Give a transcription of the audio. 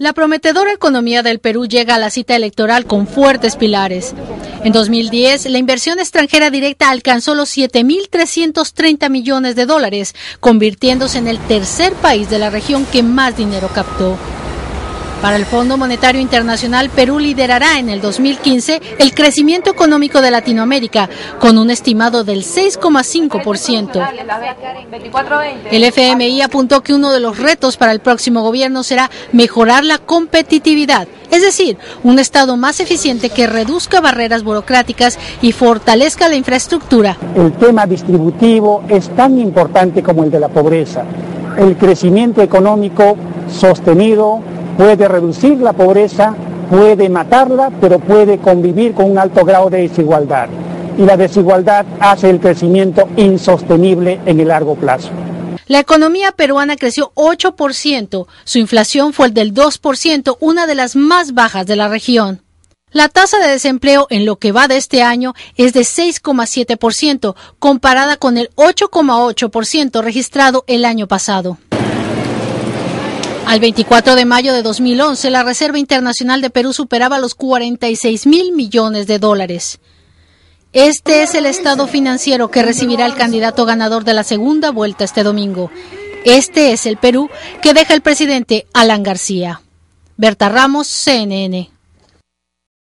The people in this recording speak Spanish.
La prometedora economía del Perú llega a la cita electoral con fuertes pilares. En 2010, la inversión extranjera directa alcanzó los 7.330 millones de dólares, convirtiéndose en el tercer país de la región que más dinero captó. Para el Fondo Monetario Internacional, Perú liderará en el 2015 el crecimiento económico de Latinoamérica, con un estimado del 6,5%. El FMI apuntó que uno de los retos para el próximo gobierno será mejorar la competitividad, es decir, un Estado más eficiente que reduzca barreras burocráticas y fortalezca la infraestructura. El tema distributivo es tan importante como el de la pobreza. El crecimiento económico sostenido puede reducir la pobreza, puede matarla, pero puede convivir con un alto grado de desigualdad. Y la desigualdad hace el crecimiento insostenible en el largo plazo. La economía peruana creció 8%, su inflación fue el del 2%, una de las más bajas de la región. La tasa de desempleo en lo que va de este año es de 6,7%, comparada con el 8,8% registrado el año pasado. Al 24 de mayo de 2011, la Reserva Internacional de Perú superaba los 46 mil millones de dólares. Este es el estado financiero que recibirá el candidato ganador de la segunda vuelta este domingo. Este es el Perú que deja el presidente Alan García. Berta Ramos, CNN.